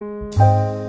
you.